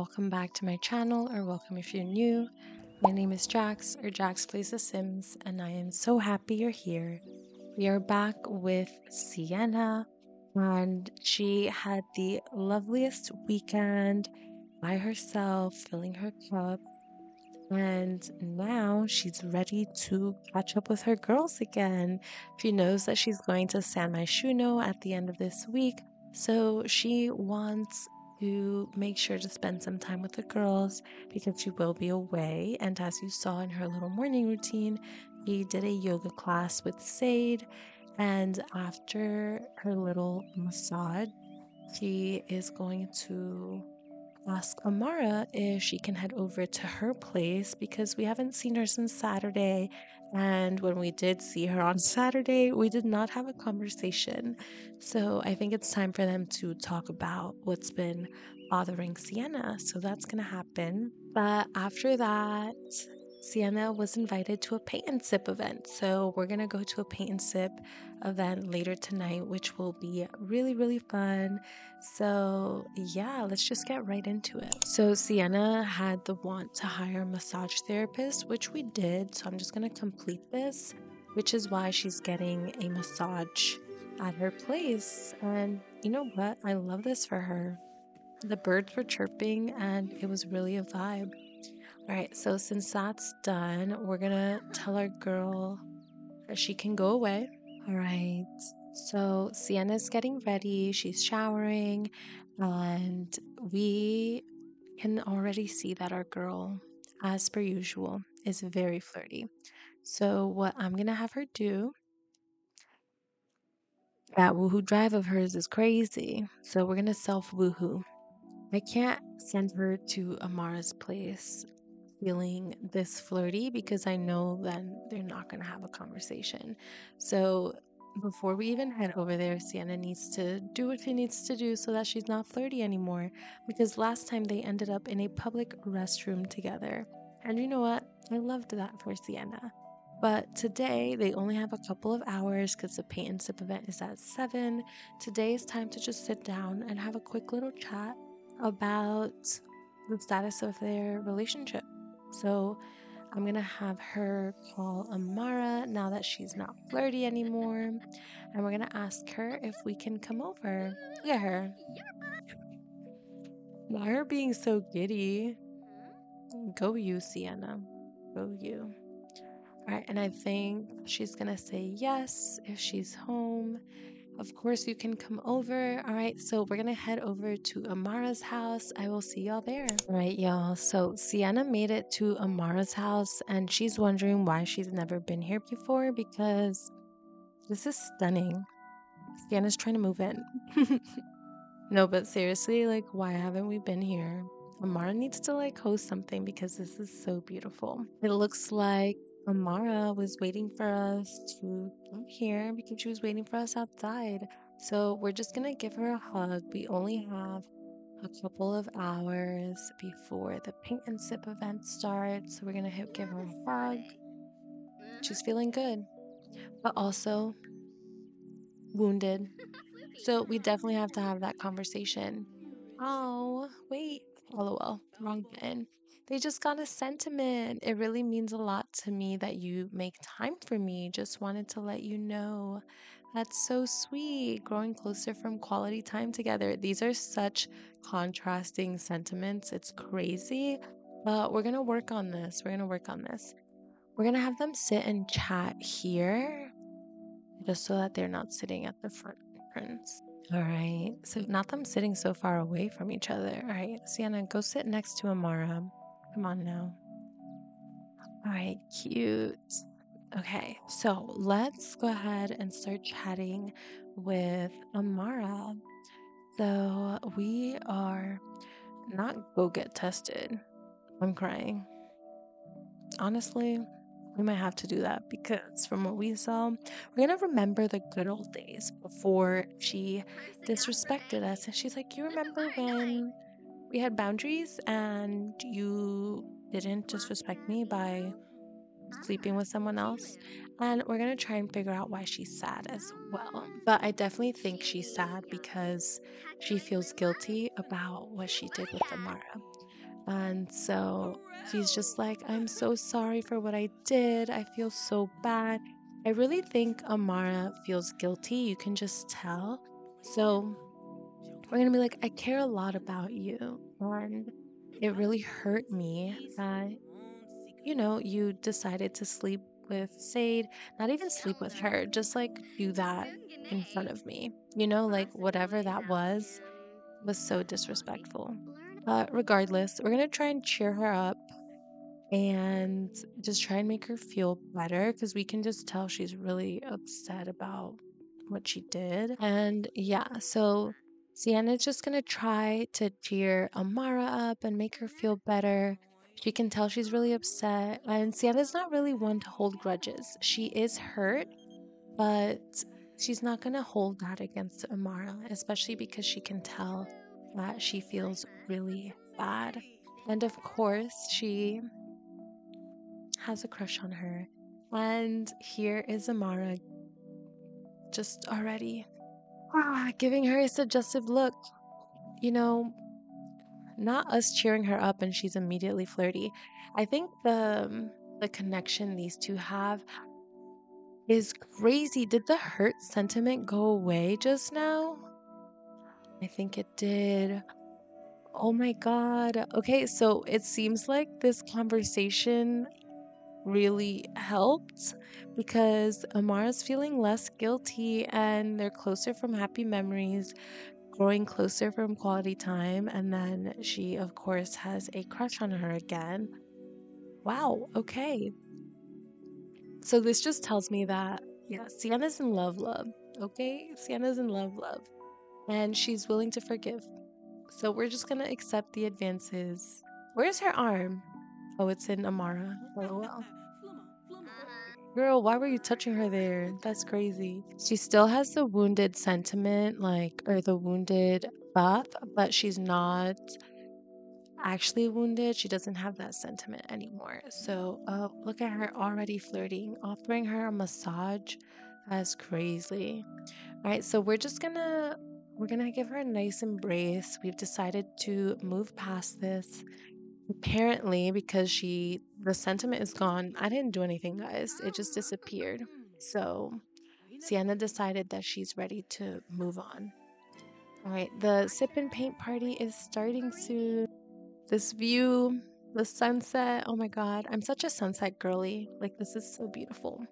welcome back to my channel or welcome if you're new. My name is Jax or Jax Plays The Sims and I am so happy you're here. We are back with Sienna and she had the loveliest weekend by herself, filling her cup. And now she's ready to catch up with her girls again. She knows that she's going to San Myshuno at the end of this week, so she wants to make sure to spend some time with the girls because she will be away. And as you saw in her little morning routine, he did a yoga class with Sade. And after her little massage, she is going to ask Amara if she can head over to her place because we haven't seen her since Saturday. And when we did see her on Saturday, we did not have a conversation. So I think it's time for them to talk about what's been bothering Sienna. So that's going to happen. But after that, Sienna was invited to a paint and sip event. So we're going to go to a paint and sip event later tonight, which will be really, really fun. So yeah, let's just get right into it. So Sienna had the want to hire a massage therapist, which we did. So I'm just going to complete this, which is why she's getting a massage at her place. And you know what? I love this for her. The birds were chirping and it was really a vibe. All right, so since that's done, we're gonna tell our girl that she can go away. All right, so Sienna's getting ready, she's showering, and we can already see that our girl, as per usual, is very flirty. So, what I'm gonna have her do that woohoo drive of hers is crazy. So, we're gonna self woohoo. I can't send her to Amara's place feeling this flirty because I know then they're not going to have a conversation. So before we even head over there, Sienna needs to do what she needs to do so that she's not flirty anymore. Because last time they ended up in a public restroom together. And you know what? I loved that for Sienna. But today they only have a couple of hours because the paint and sip event is at 7. Today is time to just sit down and have a quick little chat about the status of their relationship. So I'm gonna have her call Amara now that she's not flirty anymore. And we're gonna ask her if we can come over. Look at her. Why are being so giddy? Go you, Sienna. Go you. Alright, and I think she's gonna say yes if she's home. Of course, you can come over. All right, so we're gonna head over to Amara's house. I will see y'all there. All right, y'all. So Sienna made it to Amara's house, and she's wondering why she's never been here before because this is stunning. Sienna's trying to move in. no, but seriously, like, why haven't we been here? Amara needs to like host something because this is so beautiful. It looks like Amara was waiting for us to come here because she was waiting for us outside. So we're just gonna give her a hug. We only have a couple of hours before the paint and sip event starts. So we're gonna give her a hug. She's feeling good, but also wounded. So we definitely have to have that conversation. Oh, wait. Oh, LOL. Wrong button. They just got a sentiment. It really means a lot to me that you make time for me. Just wanted to let you know. That's so sweet. Growing closer from quality time together. These are such contrasting sentiments. It's crazy. But we're going to work on this. We're going to work on this. We're going to have them sit and chat here just so that they're not sitting at the front entrance. All right. So, not them sitting so far away from each other. All right. Sienna, go sit next to Amara. Come on now. All right, cute. Okay, so let's go ahead and start chatting with Amara. So we are not go get tested. I'm crying. Honestly, we might have to do that because from what we saw, we're gonna remember the good old days before she disrespected us. And she's like, You remember when we had boundaries and you didn't disrespect me by sleeping with someone else. And we're going to try and figure out why she's sad as well. But I definitely think she's sad because she feels guilty about what she did with Amara. And so she's just like, I'm so sorry for what I did. I feel so bad. I really think Amara feels guilty. You can just tell. So we're going to be like, I care a lot about you. And it really hurt me that, you know, you decided to sleep with Sade, not even sleep with her, just like do that in front of me. You know, like whatever that was, was so disrespectful. But regardless, we're going to try and cheer her up and just try and make her feel better because we can just tell she's really upset about what she did. And yeah, so Sienna's just gonna try to cheer Amara up and make her feel better. She can tell she's really upset, and Sienna's not really one to hold grudges. She is hurt, but she's not gonna hold that against Amara, especially because she can tell that she feels really bad. And of course, she has a crush on her. And here is Amara just already ah, giving her a suggestive look. You know, not us cheering her up and she's immediately flirty. I think the um, the connection these two have is crazy. Did the hurt sentiment go away just now? I think it did. Oh my god. Okay, so it seems like this conversation really helped because Amara's feeling less guilty and they're closer from happy memories, growing closer from quality time. And then she, of course, has a crush on her again. Wow, okay. So this just tells me that, yeah, Sienna's in love, love. Okay? Sienna's in love, love. And she's willing to forgive. So we're just gonna accept the advances. Where's her arm? Oh, it's in Amara. Oh well. Girl, why were you touching her there? That's crazy. She still has the wounded sentiment, like, or the wounded buff, but she's not actually wounded. She doesn't have that sentiment anymore. So, uh, look at her already flirting, offering her a massage. That's crazy. All right, so we're just gonna we're gonna give her a nice embrace. We've decided to move past this apparently because she the sentiment is gone i didn't do anything guys it just disappeared. So sienna decided that she's ready to move on. All right the sip and paint party is starting soon. This view the sunset oh my god i'm such a sunset girly like this is so beautiful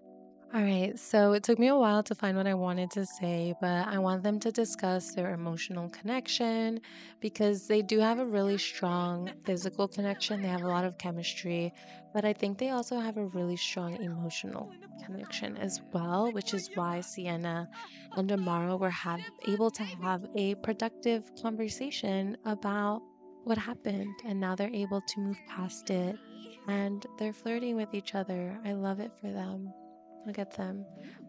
all right, so it took me a while to find what I wanted to say, but I want them to discuss their emotional connection because they do have a really strong physical connection. They have a lot of chemistry, but I think they also have a really strong emotional connection as well, which is why Sienna and Amara were have, able to have a productive conversation about what happened, and now they're able to move past it and they're flirting with each other. I love it for them. Look at them.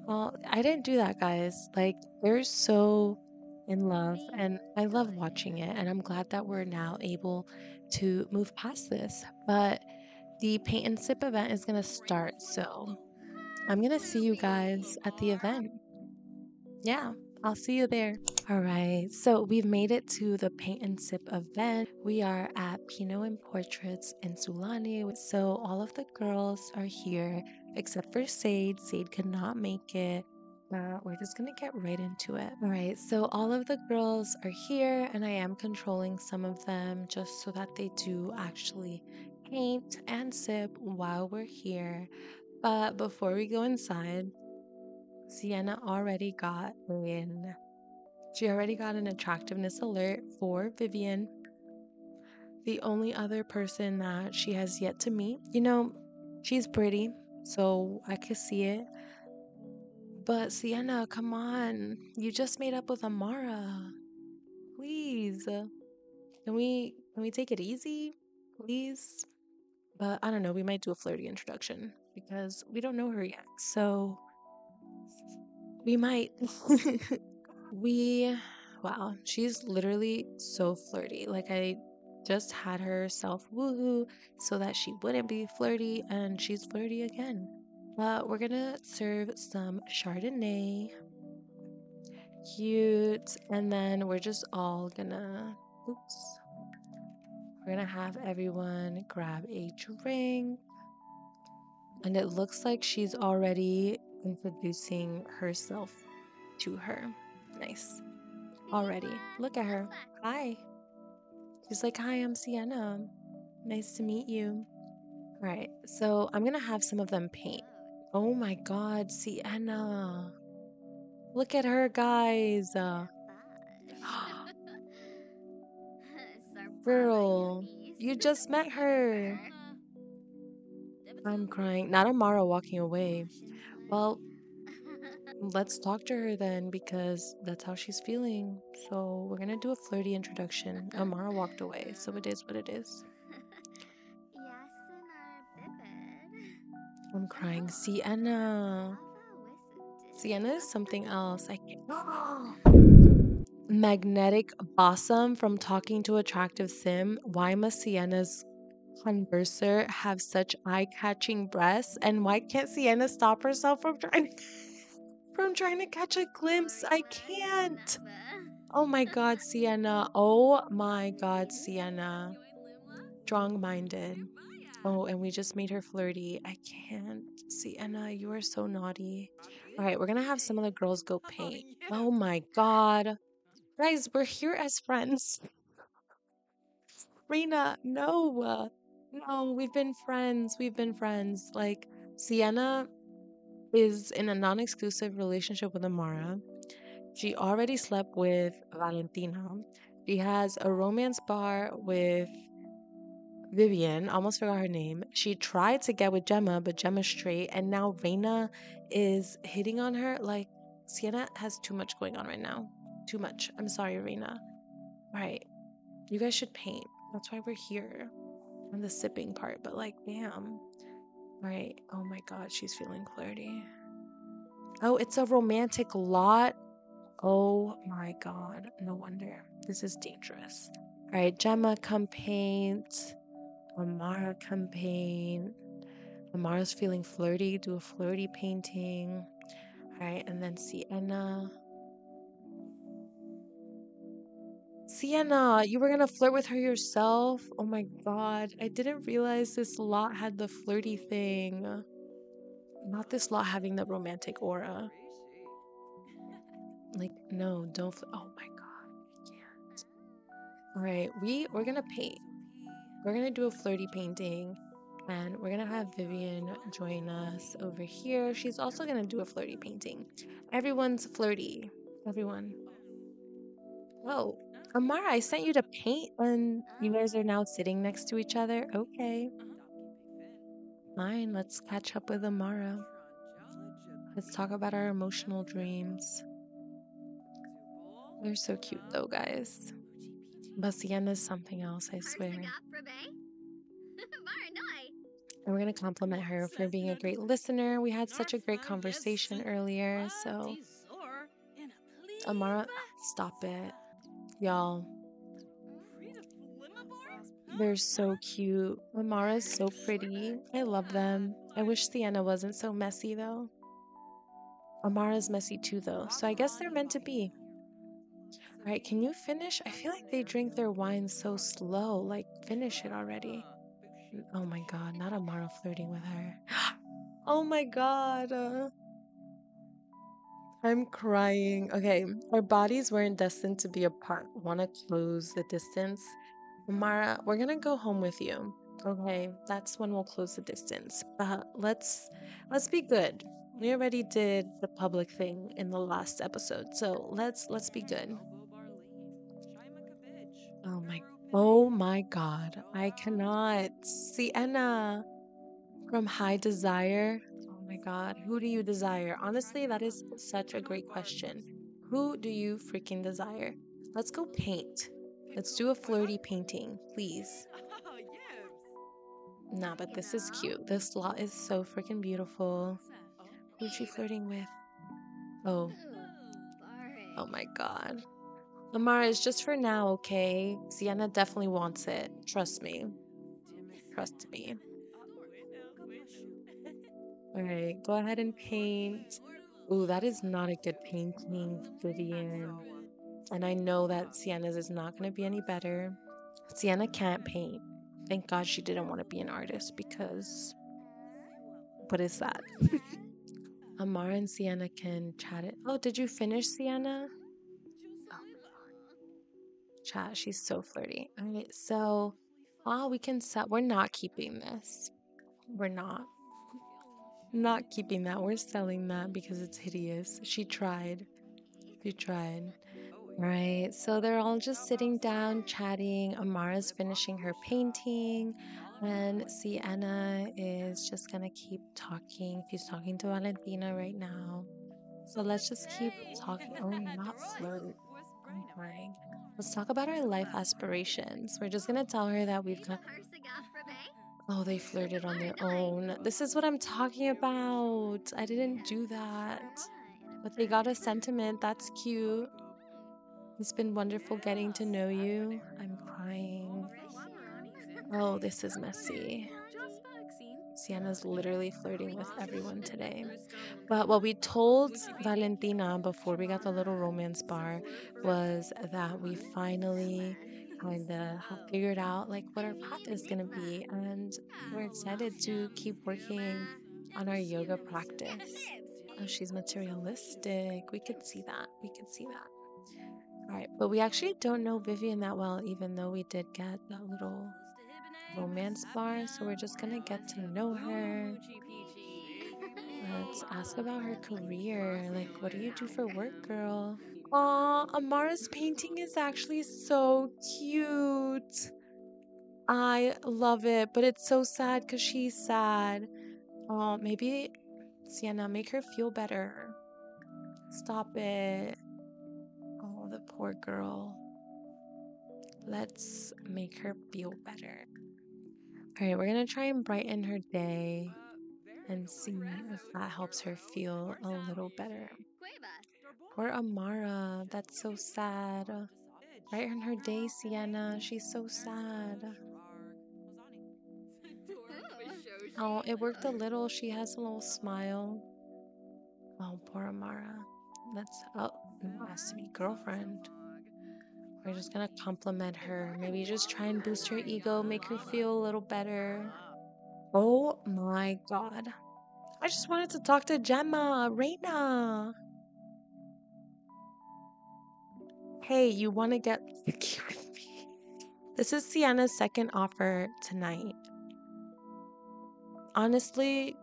Well, I didn't do that, guys. Like, they're so in love, and I love watching it. And I'm glad that we're now able to move past this. But the paint and sip event is going to start. So I'm going to see you guys at the event. Yeah, I'll see you there. All right, so we've made it to the paint and sip event. We are at Pinot and Portraits in Sulani. So all of the girls are here except for Sade. Sade could not make it. Uh, we're just gonna get right into it. All right, so all of the girls are here, and I am controlling some of them just so that they do actually paint and sip while we're here. But before we go inside, Sienna already got in. She already got an attractiveness alert for Vivian, the only other person that she has yet to meet. You know, she's pretty, so I could see it. But Sienna, come on. You just made up with Amara. Please. Can we can we take it easy? Please? But I don't know, we might do a flirty introduction because we don't know her yet. So we might. we wow, she's literally so flirty. Like I just had herself woohoo so that she wouldn't be flirty, and she's flirty again. But we're gonna serve some Chardonnay. Cute. And then we're just all gonna, oops. We're gonna have everyone grab a drink. And it looks like she's already introducing herself to her. Nice. Already. Look at her. Hi. She's like, Hi, I'm Sienna. Nice to meet you. All right, so I'm gonna have some of them paint. Oh my god, Sienna. Look at her, guys. Uh, girl, you just met her. I'm crying. Not Amara walking away. Well, let's talk to her then because that's how she's feeling. So we're gonna do a flirty introduction. Amara walked away, so it is what it is. I'm crying. Sienna. Sienna is something else. I can't. Magnetic Bosom from Talking to Attractive Sim. Why must Sienna's converser have such eye-catching breasts? And why can't Sienna stop herself from trying from trying to catch a glimpse? I can't. Oh my god, Sienna. Oh my god, Sienna. Strong-minded. Oh, and we just made her flirty. I can't. Sienna, you are so naughty. All right, we're gonna have some of the girls go paint. Oh my god. Guys, we're here as friends. Reina, no. No, we've been friends. We've been friends. Like, Sienna is in a non exclusive relationship with Amara. She already slept with Valentina. She has a romance bar with Vivian, almost forgot her name. She tried to get with Gemma, but Gemma's straight, and now Reina is hitting on her. Like, Sienna has too much going on right now. Too much. I'm sorry, Reina. All right. You guys should paint. That's why we're here. On the sipping part, but like, damn. All right. Oh my god, she's feeling flirty. Oh, it's a romantic lot. Oh my god. No wonder. This is dangerous. All right, Gemma, come paint. Amara come paint. Amara's feeling flirty, do a flirty painting. Alright, and then Sienna. Sienna, you were gonna flirt with her yourself? Oh my god, I didn't realize this lot had the flirty thing. Not this lot having the romantic aura. Like, no, don't. oh my god, can't. Alright, we, we're gonna paint. We're gonna do a flirty painting and we're gonna have Vivian join us over here. She's also gonna do a flirty painting. Everyone's flirty. Everyone. Oh, Amara, I sent you to paint and you guys are now sitting next to each other. Okay. Fine, let's catch up with Amara. Let's talk about our emotional dreams. They're so cute though, guys. Basiana is something else, I swear. And we're going to compliment her for being a great listener. We had such a great conversation earlier. So, Amara, stop it. Y'all, they're so cute. Amara's so pretty. I love them. I wish Sienna wasn't so messy, though. Amara's messy too, though. So I guess they're meant to be. All right, can you finish? I feel like they drink their wine so slow. Like, finish it already. Oh my god, not Amara flirting with her. oh my god. Uh, I'm crying. Okay, our bodies weren't destined to be apart. Want to close the distance? Mara, we're gonna go home with you. Okay, that's when we'll close the distance. But let's let's be good. We already did the public thing in the last episode, so let's let's be good. Oh my oh my god. I cannot. Sienna from High Desire. Oh my god. Who do you desire? Honestly, that is such a great question. Who do you freaking desire? Let's go paint. Let's do a flirty painting, please. Nah, but this is cute. This lot is so freaking beautiful. Who's she flirting with? Oh. Oh, oh my god. Amara, it's just for now, okay? Sienna definitely wants it. Trust me. Trust me. Alright, go ahead and paint. Ooh, that is not a good painting, Vivian. And I know that Sienna's is not going to be any better. Sienna can't paint. Thank God she didn't want to be an artist because what is that? Amara and Sienna can chat it. Oh, did you finish, Sienna? Oh, chat, she's so flirty. All right, so, ah, we can set. We're not keeping this. We're not. Not keeping that. We're selling that because it's hideous. She tried. She tried. Right, so they're all just sitting down chatting. Amara's finishing her painting, and Sienna is just gonna keep talking. She's talking to Valentina right now. So let's just keep talking. Oh, not flirt. I'm. Oh let's talk about our life aspirations. We're just gonna tell her that we've got. Oh, they flirted on their own. This is what I'm talking about. I didn't do that. But they got a sentiment. That's cute. It's been wonderful getting to know you. I'm crying. Oh, this is messy. Sienna's literally flirting with everyone today. But what we told Valentina before we got the little romance bar was that we finally kind of figured out like what our path is going to be and we're excited to keep working on our yoga practice. Oh, she's materialistic. We could see that. We could see that. All right, but we actually don't know Vivian that well, even though we did get that little romance bar. So we're just gonna get to know her. Let's ask about her career. Like, what do you do for work, girl? Aw, Amara's painting is actually so cute. I love it, but it's so sad because she's sad. Oh, maybe Sienna, make her feel better. Stop it Oh, the poor girl. Let's make her feel better. All right, we're going to try and brighten her day and see if that helps her feel a little better. Poor Amara, that's so sad. Brighten her day, Sienna. She's so sad. Oh, it worked a little. She has a little smile. Oh, poor Amara. That's oh, has to be girlfriend. We're just gonna compliment her. Maybe just try and boost her ego, make her feel a little better. Oh my god. I just wanted to talk to Gemma, Reina. Hey, you want to get cute with me? This is Sienna's second offer tonight. Honestly,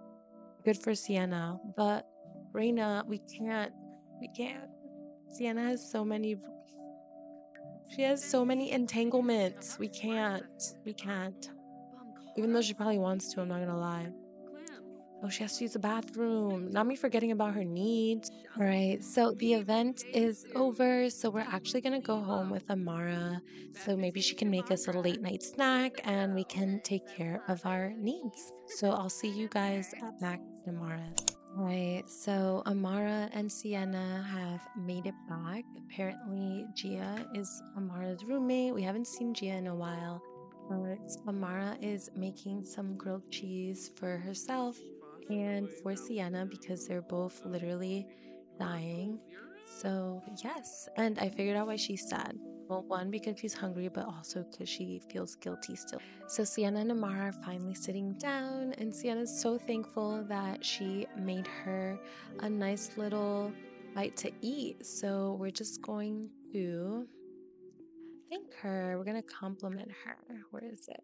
good for Sienna, but Reina, we can't. We can't. Sienna has so many. She has so many entanglements. We can't. We can't. Even though she probably wants to, I'm not gonna lie. Oh, she has to use the bathroom. Not me forgetting about her needs. All right, so the event is over. So we're actually gonna go home with Amara. So maybe she can make us a late night snack and we can take care of our needs. So I'll see you guys at back tomorrow. Right, so Amara and Sienna have made it back. Apparently, Gia is Amara's roommate. We haven't seen Gia in a while, Amara is making some grilled cheese for herself and for Sienna because they're both literally dying. So, yes, and I figured out why she's sad. Well, one, because she's hungry, but also because she feels guilty still. So, Sienna and Amara are finally sitting down, and Sienna's so thankful that she made her a nice little bite to eat. So, we're just going to thank her. We're going to compliment her. Where is it?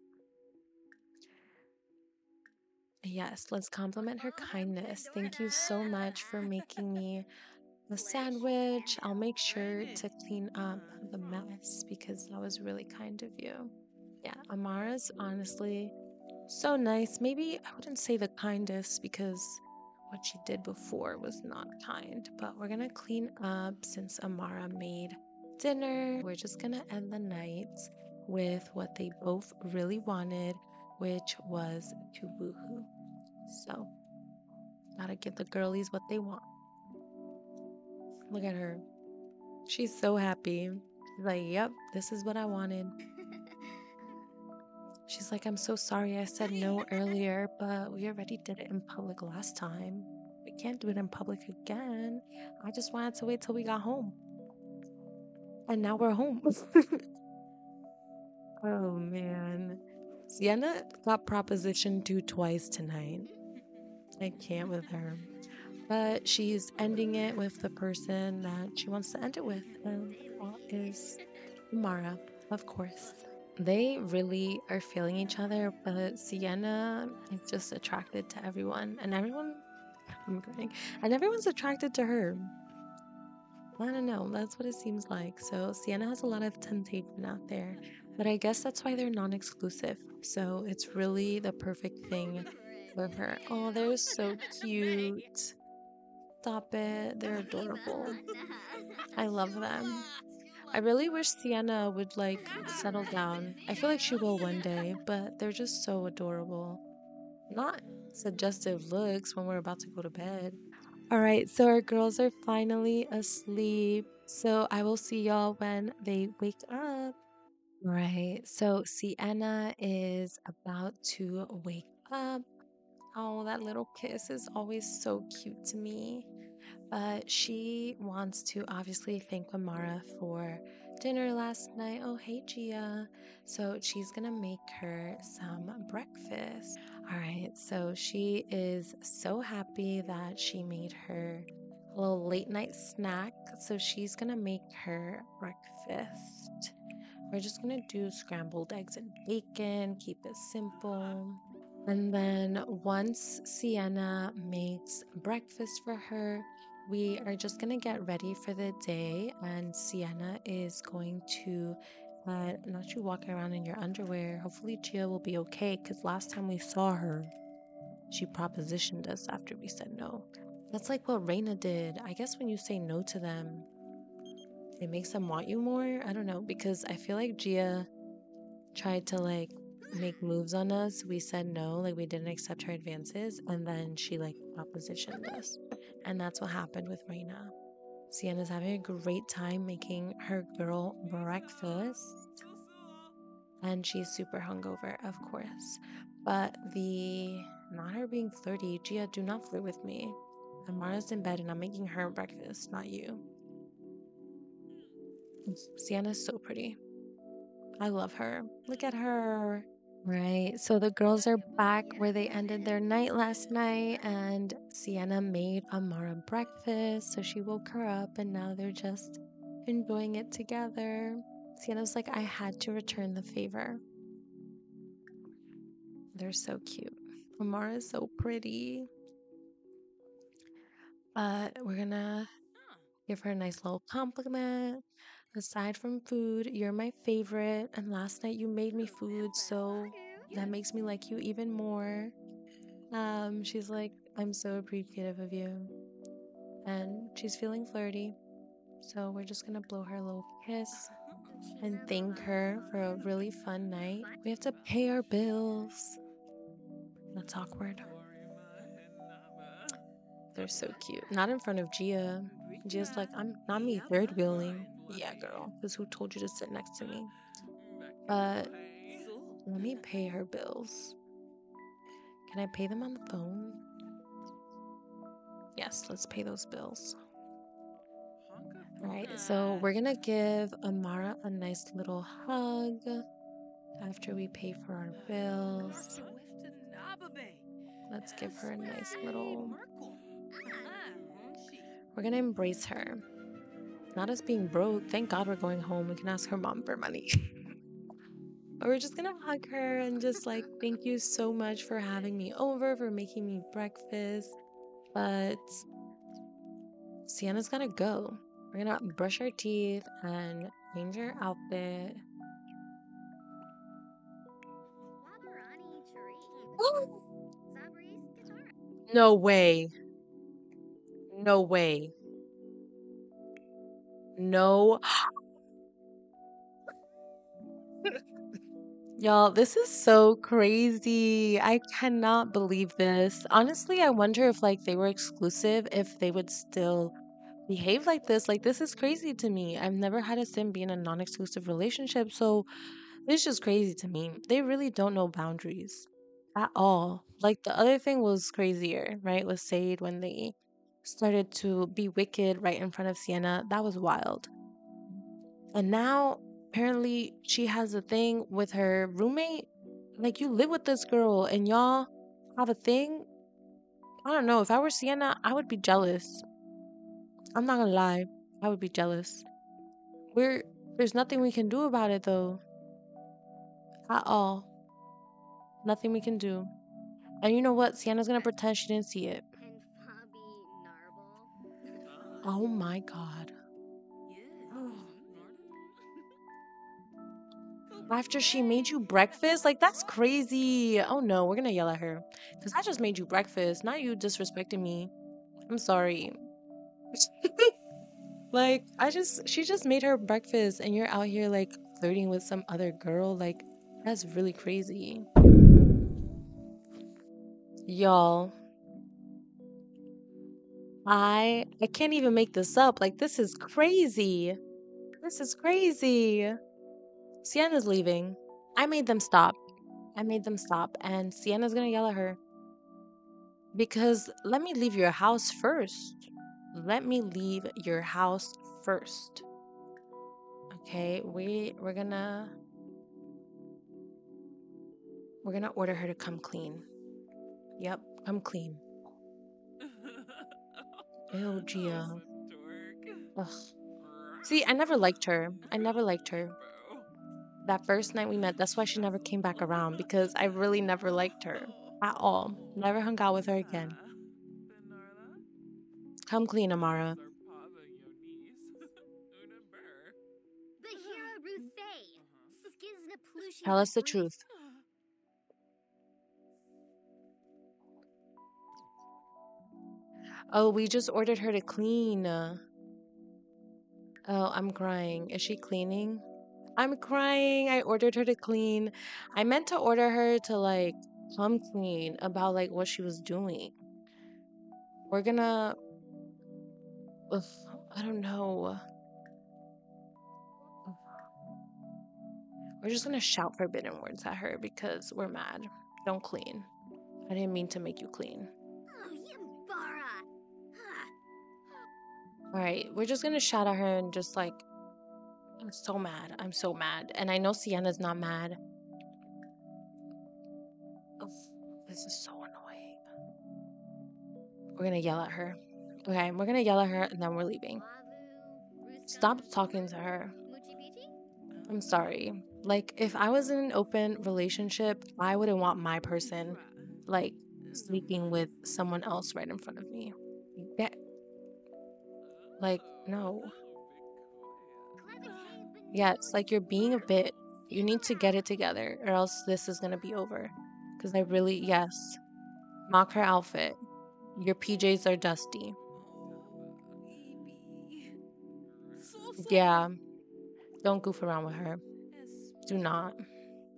Yes, let's compliment her kindness. Thank you so much for making me the sandwich. I'll make sure to clean up the mess because that was really kind of you. Yeah, Amara's honestly so nice. Maybe I wouldn't say the kindest because what she did before was not kind, but we're gonna clean up since Amara made dinner. We're just gonna end the night with what they both really wanted, which was to woohoo. So, gotta give the girlies what they want. Look at her. She's so happy. Like, yep, this is what I wanted. She's like, I'm so sorry I said no earlier, but we already did it in public last time. We can't do it in public again. I just wanted to wait till we got home. And now we're home. oh man. Sienna got proposition to twice tonight. I can't with her. But she's ending it with the person that she wants to end it with, and that is Mara, of course. They really are feeling each other, but Sienna is just attracted to everyone, and everyone, I'm crying, and everyone's attracted to her. I don't know, that's what it seems like. So Sienna has a lot of temptation out there, but I guess that's why they're non exclusive. So it's really the perfect thing her. Oh, they're so cute. Stop it, they're adorable. I love them. I really wish Sienna would like settle down. I feel like she will one day, but they're just so adorable. Not suggestive looks when we're about to go to bed. All right, so our girls are finally asleep. So I will see y'all when they wake up. Right, so Sienna is about to wake up. Oh, that little kiss is always so cute to me. But she wants to obviously thank Amara for dinner last night. Oh, hey, Gia. So she's gonna make her some breakfast. All right, so she is so happy that she made her a little late night snack. So she's gonna make her breakfast. We're just gonna do scrambled eggs and bacon, keep it simple. And then once Sienna makes breakfast for her, we are just going to get ready for the day, and Sienna is going to uh, not you walking around in your underwear. Hopefully, Gia will be okay because last time we saw her, she propositioned us after we said no. That's like what Reina did. I guess when you say no to them, it makes them want you more. I don't know because I feel like Gia tried to like make moves on us. We said no, like we didn't accept her advances, and then she like propositioned us. And that's what happened with Reina. Sienna's having a great time making her girl breakfast. And she's super hungover, of course. But the not her being flirty, Gia, do not flirt with me. Amara's in bed and I'm making her breakfast, not you. Sienna's so pretty. I love her. Look at her. Right. So the girls are back where they ended their night last night, and Sienna made Amara breakfast. So she woke her up, and now they're just enjoying it together. Sienna's like, I had to return the favor. They're so cute. Amara is so pretty. But we're gonna give her a nice little compliment. Aside from food, you're my favorite, and last night you made me food, so that makes me like you even more. Um, she's like, I'm so appreciative of you. And she's feeling flirty. So we're just gonna blow her a little kiss and thank her for a really fun night. We have to pay our bills. That's awkward. They're so cute. Not in front of Gia. Gia's like, I'm not me third wheeling. Yeah, girl. Because who told you to sit next to me? But let me pay her bills. Can I pay them on the phone? Yes, let's pay those bills. Alright, so we're gonna give Amara a nice little hug after we pay for our bills. Let's give her a nice little. We're gonna embrace her. Not as being broke. Thank God we're going home. We can ask her mom for money. or we're just gonna hug her and just like, thank you so much for having me over, for making me breakfast. But Sienna's gotta go. We're gonna brush our teeth and change our outfit. no way. No way. No. Y'all, this is so crazy. I cannot believe this. Honestly, I wonder if like they were exclusive, if they would still behave like this. Like, this is crazy to me. I've never had a sim be in a non exclusive relationship. So, it's just crazy to me. They really don't know boundaries at all. Like, the other thing was crazier, right? With Sade when they started to be wicked right in front of Sienna. That was wild. And now, apparently, she has a thing with her roommate. Like, you live with this girl and y'all have a thing. I don't know. If I were Sienna, I would be jealous. I'm not gonna lie. I would be jealous. We're there's nothing we can do about it though. At all. Nothing we can do. And you know what? Sienna's gonna pretend she didn't see it. Oh my god. After she made you breakfast? Like, that's crazy. Oh no, we're gonna yell at her. Because I just made you breakfast, not you disrespecting me. I'm sorry. like, I just, she just made her breakfast and you're out here, like, flirting with some other girl. Like, that's really crazy. Y'all. I I can't even make this up. Like this is crazy. This is crazy. Sienna's leaving. I made them stop. I made them stop and Sienna's going to yell at her. Because let me leave your house first. Let me leave your house first. Okay, we we're going to we're going to order her to come clean. Yep, come clean. Oh, Ew, Gia. Ugh. See, I never liked her. I never liked her. That first night we met, that's why she never came back around because I really never liked her at all. Never hung out with her again. Come clean, Amara. Tell us the truth. Oh, we just ordered her to clean. Oh, I'm crying. Is she cleaning? I'm crying. I ordered her to clean. I meant to order her to like come clean about like what she was doing. We're gonna. I don't know. We're just gonna shout forbidden words at her because we're mad. Don't clean. I didn't mean to make you clean. All right, we're just gonna shout at her and just like, I'm so mad. I'm so mad. And I know Sienna's not mad. Ugh, this is so annoying. We're gonna yell at her. Okay, we're gonna yell at her and then we're leaving. Stop talking to her. I'm sorry. Like, if I was in an open relationship, I wouldn't want my person, like, sleeping with someone else right in front of me. Get like, no. Yeah, it's like you're being a bit. You need to get it together, or else this is gonna be over. Because I really, yes. Mock her outfit. Your PJs are dusty. Yeah. Don't goof around with her. Do not.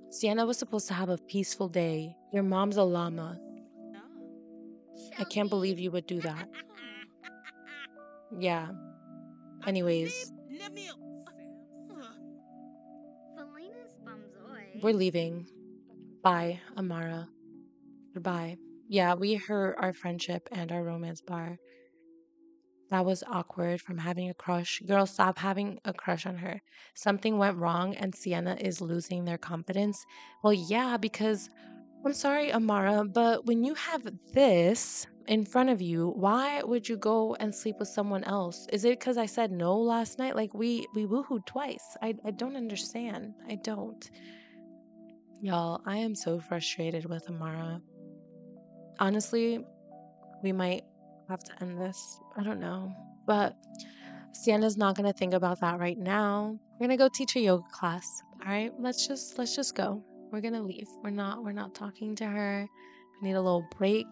Sienna was supposed to have a peaceful day. Your mom's a llama. I can't believe you would do that. Yeah. Anyways. We're leaving. Bye, Amara. Goodbye. Yeah, we hurt our friendship and our romance bar. That was awkward from having a crush. Girl, stop having a crush on her. Something went wrong and Sienna is losing their confidence. Well, yeah, because I'm sorry, Amara, but when you have this in front of you, why would you go and sleep with someone else? Is it because I said no last night? Like we we woohooed twice. I I don't understand. I don't. Y'all, I am so frustrated with Amara. Honestly, we might have to end this. I don't know. But Sienna's not gonna think about that right now. We're gonna go teach a yoga class. All right, let's just let's just go we're gonna leave. We're not we're not talking to her. We need a little break.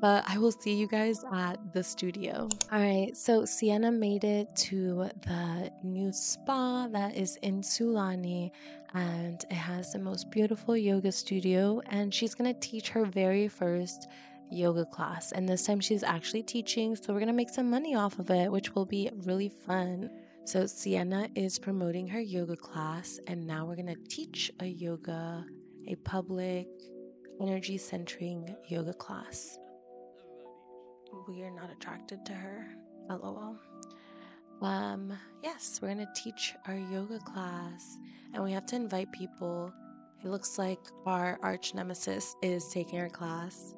But I will see you guys at the studio. All right, so Sienna made it to the new spa that is in Sulani, and it has the most beautiful yoga studio. And she's gonna teach her very first yoga class. And this time she's actually teaching. So we're going to make some money off of it, which will be really fun. So Sienna is promoting her yoga class. And now we're going to teach a yoga, a public energy centering yoga class. We are not attracted to her. LOL. Um, yes, we're gonna teach our yoga class, and we have to invite people. It looks like our arch nemesis is taking our class.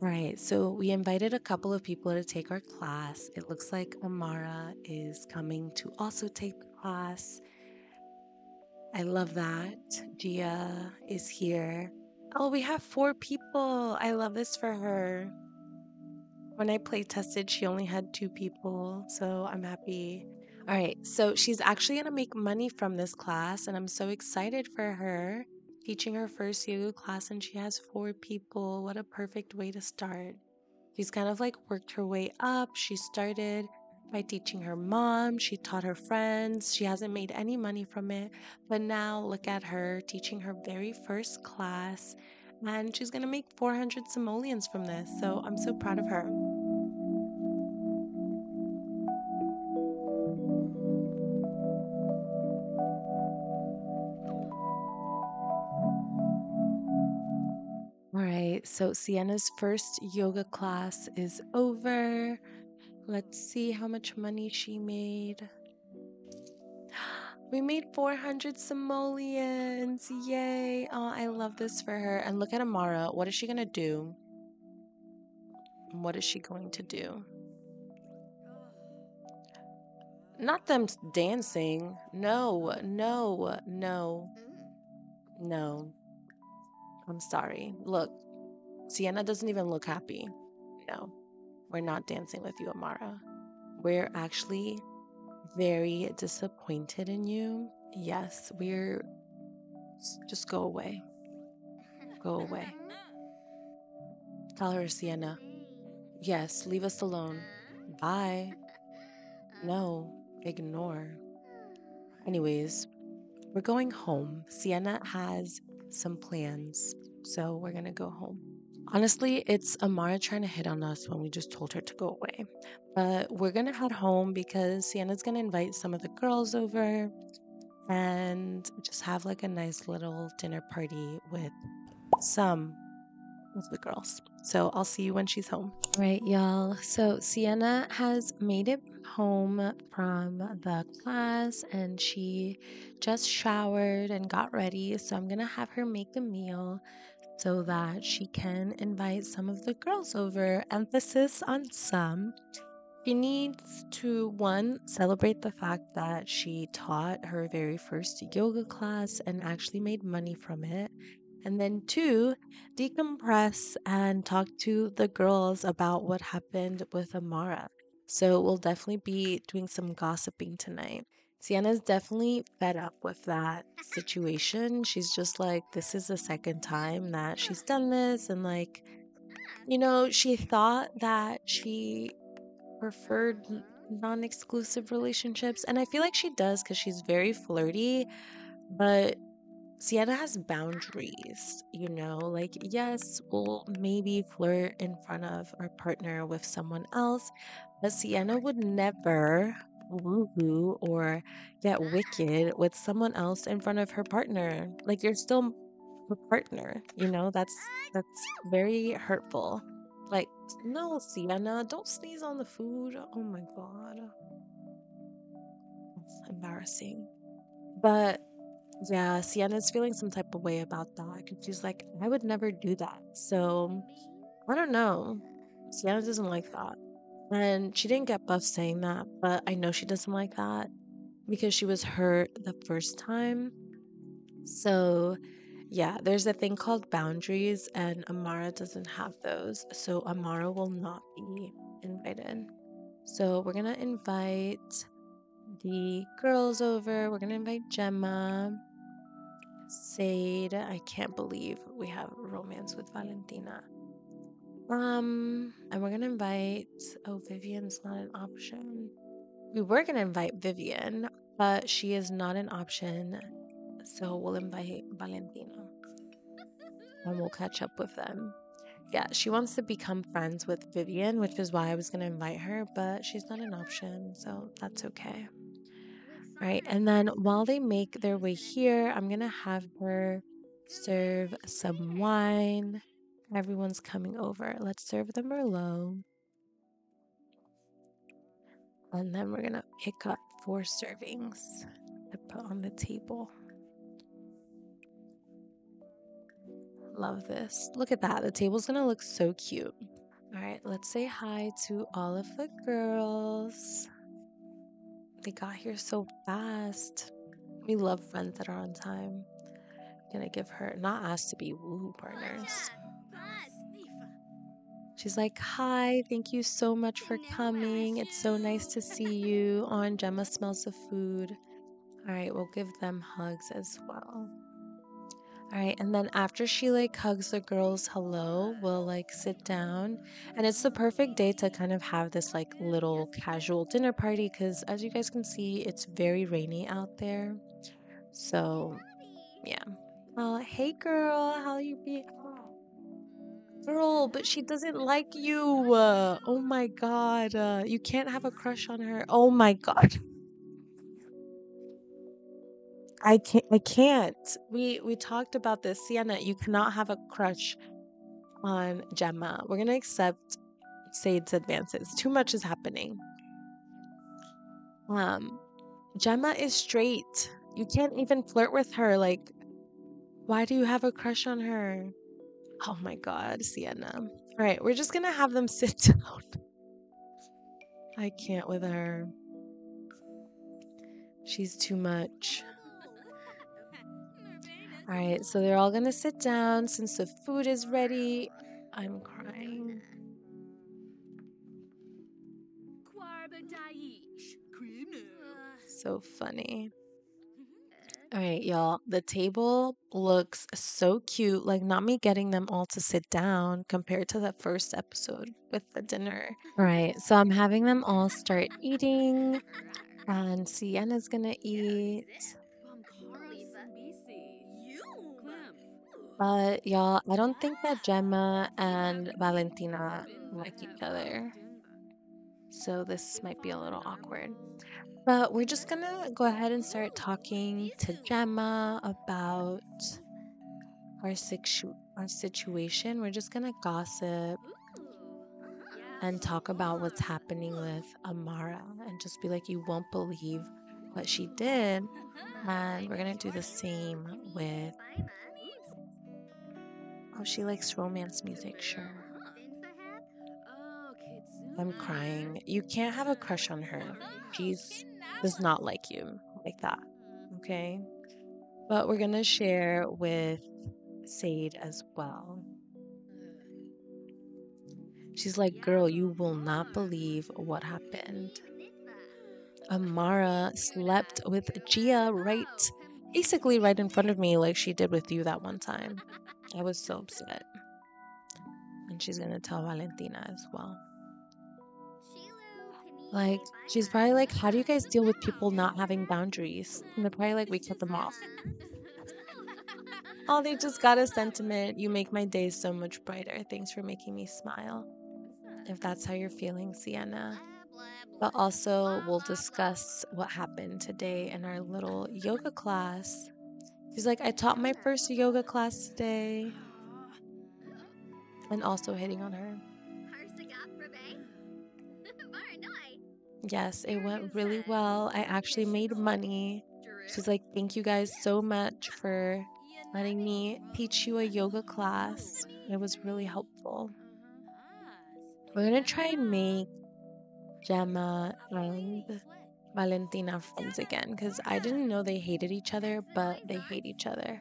Right, so we invited a couple of people to take our class. It looks like Amara is coming to also take the class. I love that. Gia is here. Oh, we have four people. I love this for her. When I play tested, she only had two people, so I'm happy. All right, so she's actually going to make money from this class, and I'm so excited for her. Teaching her first yoga class, and she has four people. What a perfect way to start. She's kind of like worked her way up. She started by teaching her mom, she taught her friends. She hasn't made any money from it, but now look at her teaching her very first class and she's going to make 400 simoleons from this. So I'm so proud of her. All right, so Sienna's first yoga class is over. Let's see how much money she made. We made 400 simoleons. Yay. Oh, I love this for her. And look at Amara. What is she going to do? What is she going to do? Not them dancing. No, no, no, no. I'm sorry. Look, Sienna doesn't even look happy. No, we're not dancing with you, Amara. We're actually very disappointed in you. Yes, we're. Just go away. Go away. Tell her, Sienna. Yes, leave us alone. Bye. No, ignore. Anyways, we're going home. Sienna has some plans, so we're gonna go home. Honestly, it's Amara trying to hit on us when we just told her to go away. But we're gonna head home because Sienna's gonna invite some of the girls over and just have like a nice little dinner party with some of the girls. So I'll see you when she's home. All right, y'all. So Sienna has made it home from the class and she just showered and got ready. So I'm gonna have her make a meal so that she can invite some of the girls over. Emphasis on some. She needs to, one, celebrate the fact that she taught her very first yoga class and actually made money from it. And then, two, decompress and talk to the girls about what happened with Amara. So, we'll definitely be doing some gossiping tonight. Sienna's definitely fed up with that situation. She's just like, this is the second time that she's done this. And, like, you know, she thought that she preferred non exclusive relationships. And I feel like she does because she's very flirty. But Sienna has boundaries, you know, like, yes, we'll maybe flirt in front of our partner with someone else, but Sienna would never woohoo or get wicked with someone else in front of her partner. Like you're still her partner, you know? That's that's very hurtful. Like, no, Sienna, don't sneeze on the food. Oh my god. It's embarrassing. But yeah, Sienna's feeling some type of way about that. Cause she's like, I would never do that. So I don't know. Sienna doesn't like that. And she didn't get buff saying that, but I know she doesn't like that because she was hurt the first time. So, yeah, there's a thing called boundaries, and Amara doesn't have those. So, Amara will not be invited. So, we're gonna invite the girls over. We're gonna invite Gemma, Sade. I can't believe we have romance with Valentina. Um, and we're gonna invite. Oh, Vivian's not an option. We were gonna invite Vivian, but she is not an option. So we'll invite Valentina, and we'll catch up with them. yeah, she wants to become friends with Vivian, which is why I was to invite her, but she's not an option, so that's okay. All right, and then while they make their way here, I'm to have her serve some wine. Everyone's coming over. Let's serve the Merlot. And then we're going to pick up four servings to put on the table. Love this. Look at that. The table's gonna look so cute. All right, let's say hi to all of the girls. They got here so fast. We love friends that are on time. Gonna give her, not asked to be woo partners. She's like, Hi, thank you so much for coming. It's so nice to see you. on Gemma smells of food. All right, we'll give them hugs as well. All right, and then after she like hugs the girls hello, we'll like sit down. And it's the perfect day to kind of have this like little casual dinner party because as you guys can see, it's very rainy out there. So, yeah. Uh, hey girl, how are you be? Girl, but she doesn't like you. Uh, oh my god. Uh, you can't have a crush on her. Oh my god. I can't. I can't. We we talked about this, Sienna. You cannot have a crush on Gemma. We're gonna accept Sade's advances. Too much is happening. Um, Gemma is straight. You can't even flirt with her. Like, why do you have a crush on her? Oh my God, Sienna. All right, we're just gonna have them sit down. I can't with her. She's too much. All right, so they're all gonna sit down since the food is ready. I'm crying. So funny. All right, y'all. The table looks so cute. Like, not me getting them all to sit down compared to the first episode with the dinner. Right, so I'm having them all start eating, and Sienna's gonna eat. But y'all, I don't think that Gemma and Valentina like each other. So this might be a little awkward. But we're just gonna go ahead and start talking to Gemma about our situ- our situation. We're just gonna gossip and talk about what's happening with Amara and just be like, you won't believe what she did. And we're gonna do the same with Oh, she likes romance music, sure. I'm crying. You can't have a crush on her. She's does not like you like that. Okay? But we're gonna share with Sade as well. She's like, girl, you will not believe what happened. Amara slept with Gia right basically right in front of me like she did with you that one time. I was so upset. And she's gonna tell Valentina as well. Like, she's probably like, How do you guys deal with people not having boundaries? And they're probably like, We cut them off. oh, they just got a sentiment. You make my day so much brighter. Thanks for making me smile. If that's how you're feeling, Sienna. But also, we'll discuss what happened today in our little yoga class. She's like, I taught my first yoga class today. And also hitting on her. Yes, it went really well. I actually made money. She's like, Thank you guys so much for letting me teach you a yoga class. It was really helpful. We're going to try and make Gemma and Valentina friends again because I didn't know they hated each other, but they hate each other.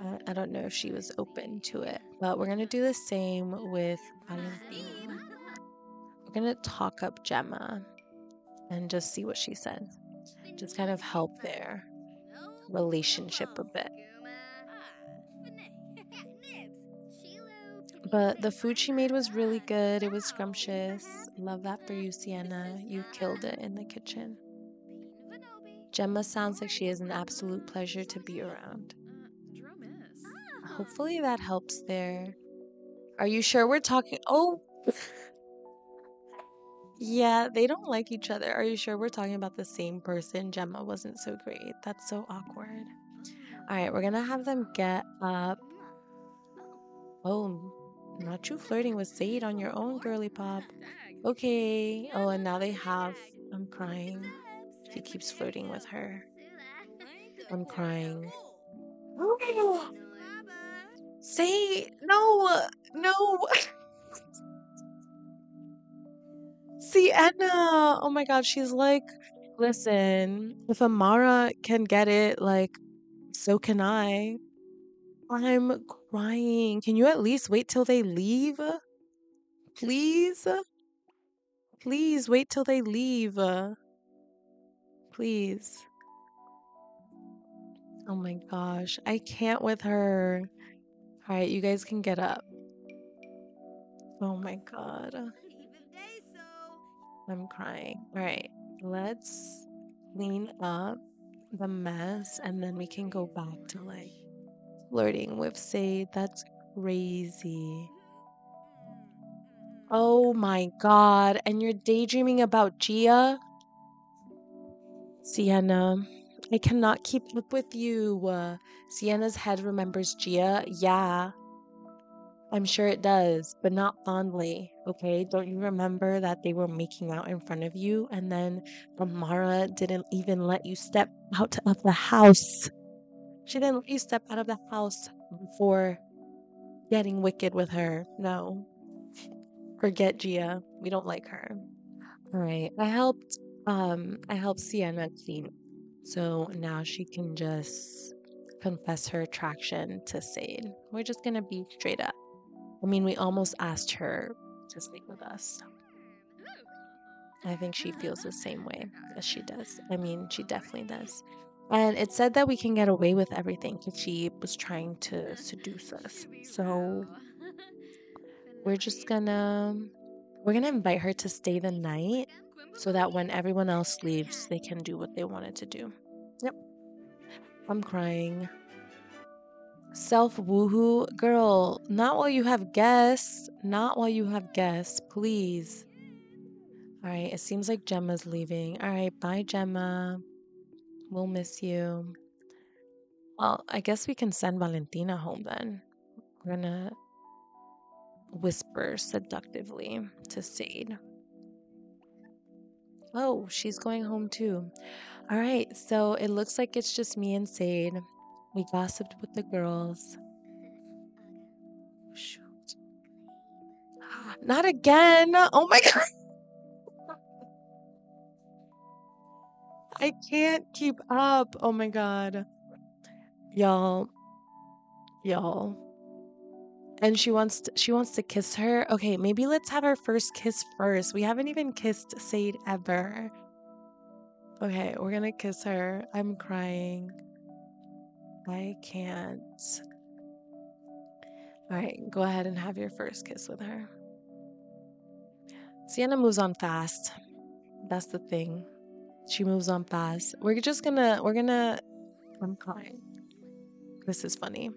I, I don't know if she was open to it, but we're gonna do the same with Valentina. We're gonna talk up Gemma and just see what she says. Just kind of help their relationship a bit. But the food she made was really good. It was scrumptious. Love that for you, Sienna. You killed it in the kitchen. Gemma sounds like she is an absolute pleasure to be around. hopefully that helps there. Are you sure we're talking? Oh, yeah, they don't like each other. Are you sure we're talking about the same person? Gemma wasn't so great. That's so awkward. All right, we're gonna have them get up. Oh, not you flirting with Sade on your own, girly pop. Okay. Oh, and now they have. I'm crying. He keeps flirting with her. I'm crying. Say no, no. Sienna. Oh my god, she's like, listen, if Amara can get it, like, so can I. I'm crying. Can you at least wait till they leave? Please? Please wait till they leave. Please. Oh my gosh, I can't with her. All right, you guys can get up. Oh my god. I'm crying. All right, let's clean up the mess and then we can go back to like flirting with Sade That's crazy. Oh my god. And you're daydreaming about Gia? Sienna, I cannot keep up with you. Uh, Sienna's head remembers Gia. Yeah. I'm sure it does, but not fondly. Okay? Don't you remember that they were making out in front of you and then Amara didn't even let you step out of the house? She didn't let you step out of the house before getting wicked with her. No. Forget Gia. We don't like her. All right. I helped um I helped Sienna clean. So now she can just confess her attraction to Sade. We're just gonna be straight up. I mean, we almost asked her to sleep with us. I think she feels the same way as she does. I mean, she definitely does. And it said that we can get away with everything because she was trying to seduce us. So we're just gonna we're gonna invite her to stay the night so that when everyone else leaves, they can do what they wanted to do. Yep. I'm crying. Self woohoo. Girl, not while you have guests. Not while you have guests, please. All right, it seems like Gemma's leaving. All right, bye, Gemma. We'll miss you. Well, I guess we can send Valentina home then. We're gonna whisper seductively to Sade. Oh, she's going home too. All right, so it looks like it's just me and Sade. We gossiped with the girls. Shoot. Not again. Oh my god. I can't keep up. Oh my god. Y'all. Y'all. And she wants to, she wants to kiss her. Okay, maybe let's have our first kiss first. We haven't even kissed Sade ever. Okay, we're gonna kiss her. I'm crying. I can't. All right, go ahead and have your first kiss with her. Sienna moves on fast. That's the thing. She moves on fast. We're just gonna, we're gonna, I'm crying. This is funny.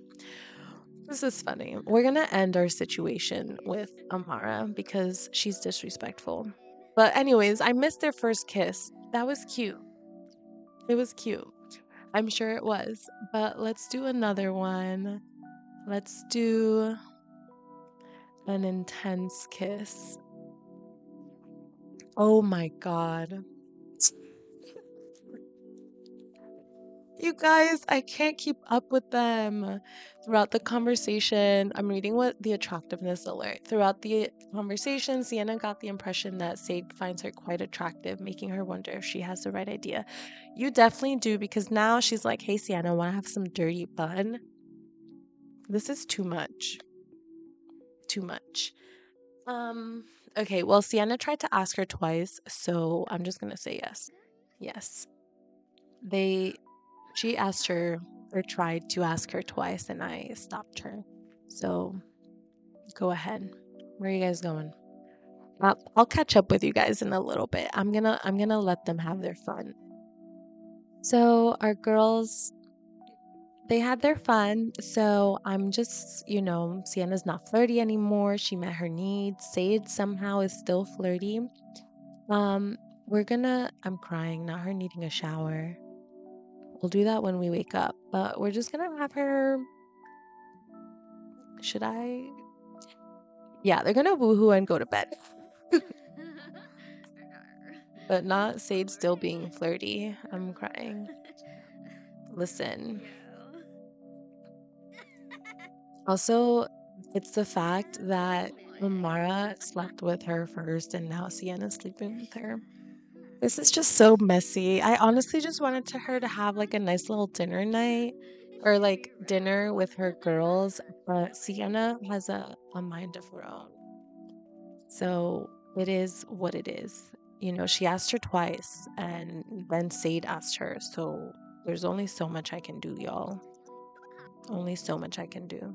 This is funny. We're gonna end our situation with Amara because she's disrespectful. But, anyways, I missed their first kiss. That was cute. It was cute. I'm sure it was. But let's do another one. Let's do an intense kiss. Oh my god. You guys, I can't keep up with them. Throughout the conversation, I'm reading what the attractiveness alert. Throughout the conversation, Sienna got the impression that Sade finds her quite attractive, making her wonder if she has the right idea. You definitely do because now she's like, hey, Sienna, want to have some dirty fun? This is too much. Too much. Um, okay, well, Sienna tried to ask her twice, so I'm just going to say yes. Yes. They she asked her or tried to ask her twice and I stopped her. So go ahead. Where are you guys going? I'll, I'll catch up with you guys in a little bit. I'm to I'm to let them have their fun. So our girls they had their fun. So I'm just, you know, Sienna's not flirty anymore. She met her needs. Sade somehow is still flirty. Um, we're gonna, I'm crying, not her needing a shower. We'll do that when we wake up, but we're just gonna have her. Should I? Yeah, they're gonna woohoo and go to bed. but not Sade still being flirty. I'm crying. Listen. Also, it's the fact that Amara slept with her first and now Sienna's sleeping with her. This is just so messy. I honestly just wanted to her to have like a nice little dinner night or like dinner with her girls, but Sienna has a, a mind of her own. So it is what it is. You know, she asked her twice and then Sade asked her. So there's only so much I can do, y'all. Only so much I can do.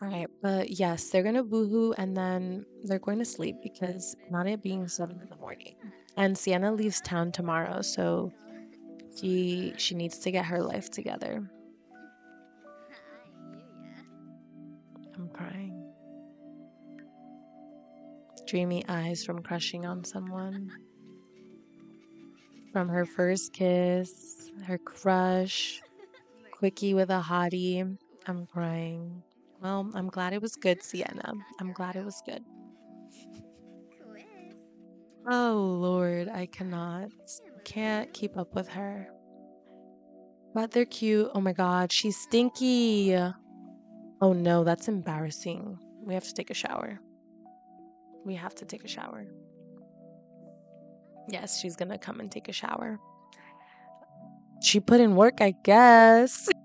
All right, but yes, they're gonna woohoo and then they're going to sleep because not it being seven in the morning. And Sienna leaves town tomorrow, so she she needs to get her life together. I'm crying. Dreamy eyes from crushing on someone. From her first kiss, her crush, quickie with a hottie. I'm crying. Well, I'm glad it was good, Sienna. I'm glad it was good. Oh Lord, I cannot. Can't keep up with her. But they're cute. Oh my god, she's stinky. Oh no, that's embarrassing. We have to take a shower. We have to take a shower. Yes, she's gonna come and take a shower. She put in work, I guess.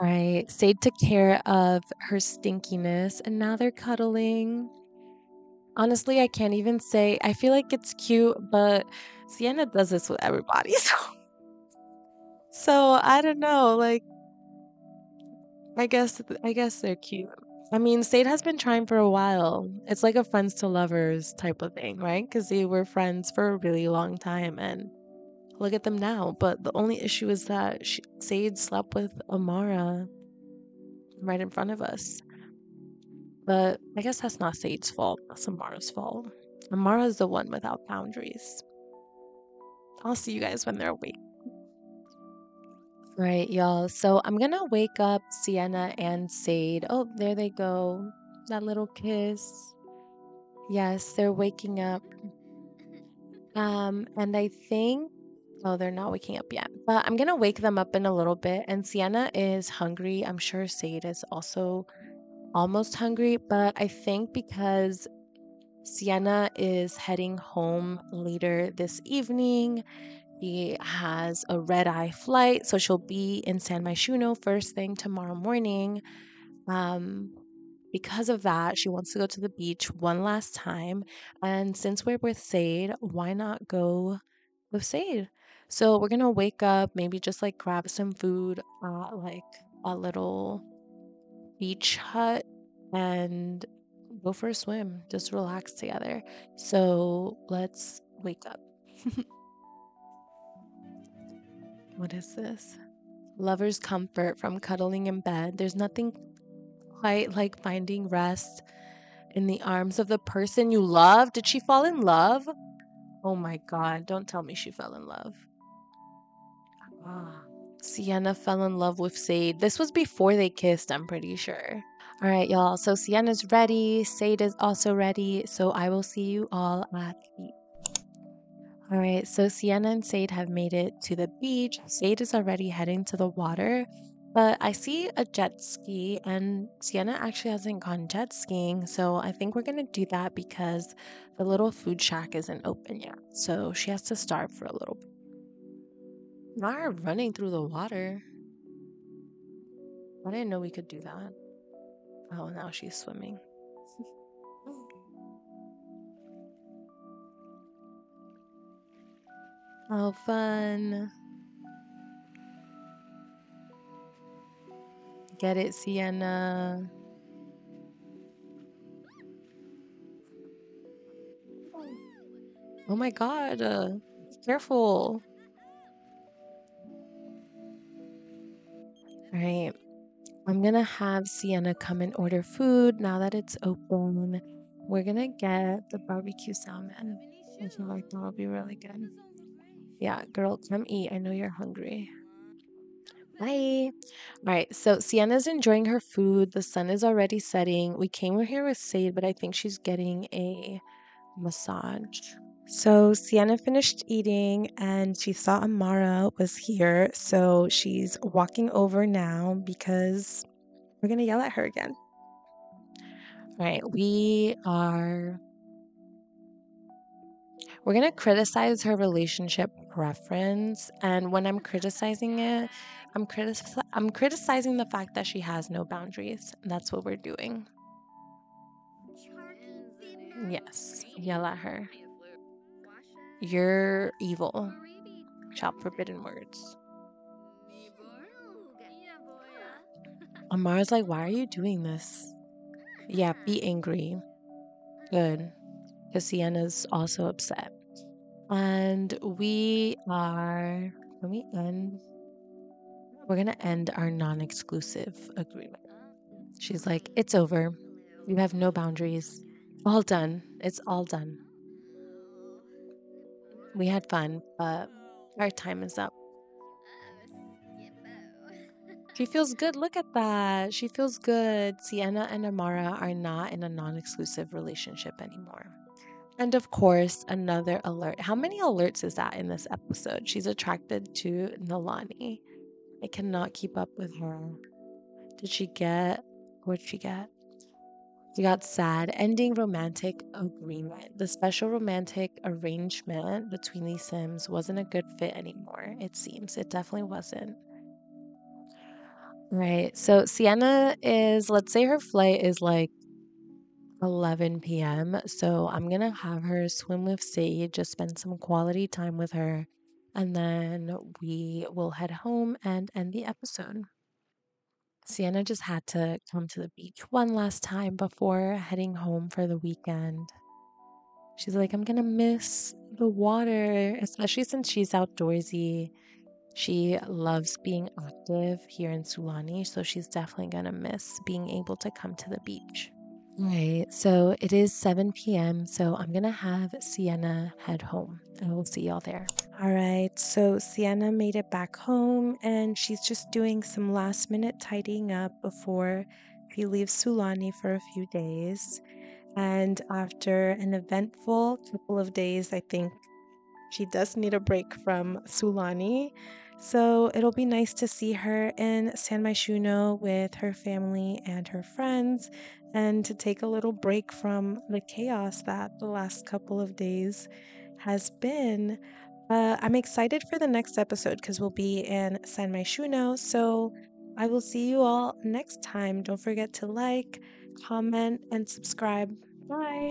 Right. Sade took care of her stinkiness and now they're cuddling. Honestly, I can't even say. I feel like it's cute, but Sienna does this with everybody. So, so I don't know. Like, I guess I guess they're cute. I mean, Sade has been trying for a while. It's like a friends to lovers type of thing, right? Because they were friends for a really long time, and look at them now. But the only issue is that she, Sade slept with Amara right in front of us. But I guess that's not Sade's fault. That's Amara's fault. Amara's the one without boundaries. I'll see you guys when they're awake. Right, y'all. So I'm gonna wake up Sienna and Sade. Oh, there they go. That little kiss. Yes, they're waking up. Um, and I think oh, they're not waking up yet. But I'm gonna wake them up in a little bit. And Sienna is hungry. I'm sure Sade is also almost hungry, but I think because Sienna is heading home later this evening. She has a red eye flight, so she'll be in San Myshuno first thing tomorrow morning. Um, because of that, she wants to go to the beach one last time. And since we're with Sade, why not go with Sade? So we're gonna wake up, maybe just like grab some food at like a little beach hut and go for a swim, just relax together. So let's wake up. what is this? Lover's comfort from cuddling in bed. There's nothing quite like finding rest in the arms of the person you love. Did she fall in love? Oh my god, don't tell me she fell in love. Ah. Sienna fell in love with Sade. This was before they kissed, I'm pretty sure. All right, y'all. So Sienna's ready. Sade is also ready. So I will see you all at the beach. all right, so Sienna and Sade have made it to the beach. Sade is already heading to the water, but I see a jet ski, and Sienna actually hasn't gone jet skiing. So I think we're going to do that because the little food shack isn't open yet. So she has to starve for a little bit. Not her running through the water. I didn't know we could do that. Oh, now she's swimming. oh, fun. Get it, Sienna. Oh my god. Uh, careful. All right. I'm going to have Sienna come and order food now that it's open. We're going to get the barbecue salmon. I feel like that'll be really good. Yeah, girl, come eat. I know you're hungry. Bye. All right, so Sienna's enjoying her food. The sun is already setting. We came here with Sade, but I think she's getting a massage. So Sienna finished eating and she saw Amara was here. So she's walking over now because we're going to yell at her again. All right, we are. We're going to criticize her relationship preference. And when I'm criticizing it, I'm, critic- I'm criticizing the fact that she has no boundaries. And that's what we're doing. Yes, yell at her. You're evil. Shout forbidden words. Amara's like, why are you doing this? Yeah, be angry. Good. Because Sienna's also upset. And we are, Let me end, we're going to end our non exclusive agreement. She's like, it's over. You have no boundaries. All done. It's all done. We had fun, but our time is up. She feels good. Look at that. She feels good. Sienna and Amara are not in a non exclusive relationship anymore. And of course, another alert. How many alerts is that in this episode? She's attracted to Nalani. I cannot keep up with her. Did she get, what she get? She got sad, ending romantic agreement. The special romantic arrangement between these Sims wasn't a good fit anymore, it seems. It definitely wasn't. Right. So Sienna is, let's say her flight is like 11 p.m. So I'm going to have her swim with Sade, just spend some quality time with her, and then we will head home and end the episode. Sienna just had to come to the beach one last time before heading home for the weekend. She's like, I'm to miss the water, especially since she's outdoorsy. She loves being active here in Sulani, so she's definitely to miss being able to come to the beach. Right, so it is 7 p.m., so I'm gonna have Sienna head home and we'll see y'all there. All right, so Sienna made it back home and she's just doing some last minute tidying up before she leaves Sulani for a few days. And after an eventful couple of days, I think she does need a break from Sulani. So it'll be nice to see her in San Myshuno with her family and her friends and to take a little break from the chaos that the last couple of days has been. Uh, I'm excited for the next episode because we'll be in San Myshuno. So I will see you all next time. Don't forget to like, comment, and subscribe. Bye.